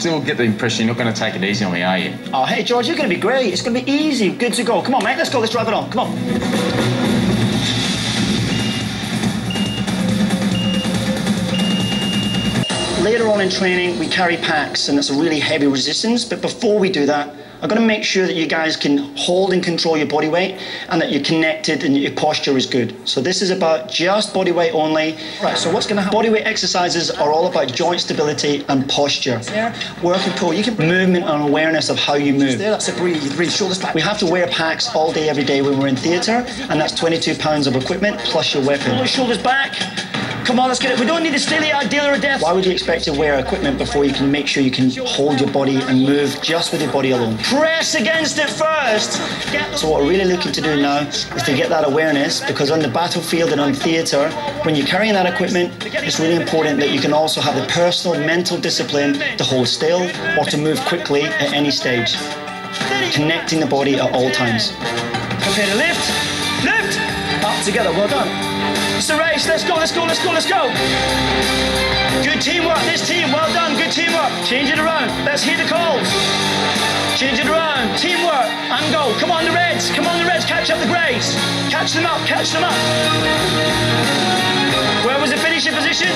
still get the impression you're not going to take it easy on me, are you? Oh, hey, George, you're going to be great. It's going to be easy. Good to go. Come on, mate. Let's go. Let's drive it on. Come on. Later on in training, we carry packs, and it's a really heavy resistance. But before we do that, I've got to make sure that you guys can hold and control your body weight and that you're connected and your posture is good. So this is about just body weight only. Right, so what's going to happen? Body weight exercises are all about joint stability and posture. There, work and pull. You can movement and awareness of how you move. There, that's it. Breathe, breathe. Shoulders back. We have to wear packs all day, every day when we're in theatre, and that's 22 pounds of equipment plus your weapon. Pull your shoulders back. Come on, let's get it. We don't need to steely eye dealer of death. Why would you expect to wear equipment before you can make sure you can hold your body and move just with your body alone? Press against it first. So what we're really looking to do now is to get that awareness because on the battlefield and on theatre, when you're carrying that equipment, it's really important that you can also have the personal mental discipline to hold still or to move quickly at any stage. Connecting the body at all times. Prepare to lift. Lift. Up together. Well done. It's a race. Let's go, let's go, let's go, let's go. Good teamwork, this team. Well done. Good teamwork. Change it around. Let's hear the calls. Change it around. Teamwork. And go. Come on, the Reds. Come on, the Reds. Catch up the Greys. Catch them up. Catch them up. Where was the finishing position?